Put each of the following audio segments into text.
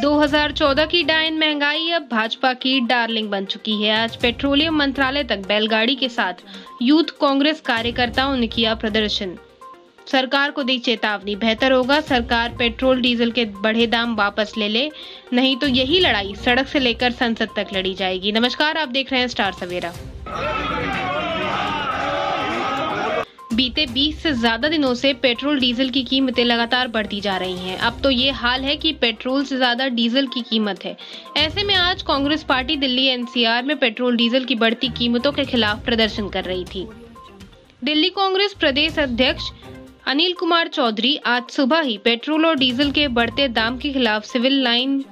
2014 की डायन महँगाई अब भाजपा की डार्लिंग बन चुकी है। आज पेट्रोलियम मंत्रालय तक बैलगाड़ी के साथ यूथ कांग्रेस कार्यकर्ताओं ने किया प्रदर्शन। सरकार को दी चेतावनी, बेहतर होगा सरकार पेट्रोल, डीजल के बढ़े दाम वापस ले ले, नहीं तो यही लड़ाई सड़क से लेकर संसद तक लड़ी जाएगी। नमस्कार, आप देख रहे हैं स्टार सवेरा। बीते 20 से ज़्यादा दिनों से पेट्रोल डीजल की कीमतें लगातार बढ़ती जा रही हैं। अब तो ये हाल है कि पेट्रोल से ज़्यादा डीजल की कीमत है। ऐसे में आज कांग्रेस पार्टी दिल्ली एनसीआर में पेट्रोल डीजल की बढ़ती कीमतों के खिलाफ प्रदर्शन कर रही थी। दिल्ली कांग्रेस प्रदेश अध्यक्ष अनिल कुमार चौधरी आज सुबह ही पेट्रोल और डीजल के बढ़ते दाम के खिलाफ सिविल लाइन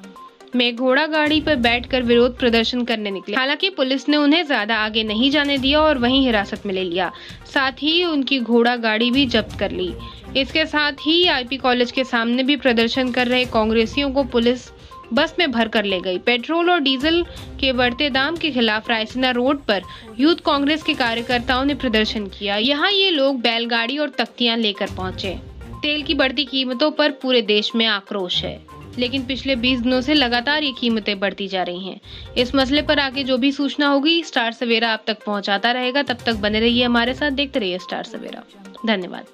में घोड़ा गाड़ी पर बैठकर विरोध प्रदर्शन करने निकले। हालाँकि पुलिस ने उन्हें ज़्यादा आगे नहीं जाने दिया और वहीं हिरासत में ले लिया। साथ ही उनकी घोड़ा गाड़ी भी जब्त कर ली। इसके साथ ही आईपी कॉलेज के सामने भी प्रदर्शन कर रहे कांग्रेसियों को पुलिस बस में भर कर ले गई। पेट्रोल और डीजल के बढ़ते दाम के खिलाफ रायसीना रोड पर यूथ कांग्रेस के कार्यकर्ताओं ने प्रदर्शन किया। यहाँ ये लोग बैलगाड़ी और तख्तियाँ लेकर पहुँचे। तेल की बढ़ती कीमतों पर पूरे देश में आक्रोश है। लेकिन पिछले 20 दिनों से लगातार ये कीमतें बढ़ती जा रही हैं। इस मसले पर आगे जो भी सूचना होगी, स्टार सवेरा आप तक पहुंचाता रहेगा। तब तक बने रहिए हमारे साथ, देखते रहिए स्टार सवेरा। धन्यवाद।